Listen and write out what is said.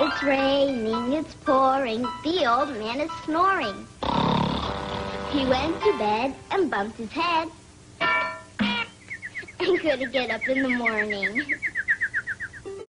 It's raining, it's pouring, the old man is snoring. He went to bed and bumped his head. And couldn't get up in the morning.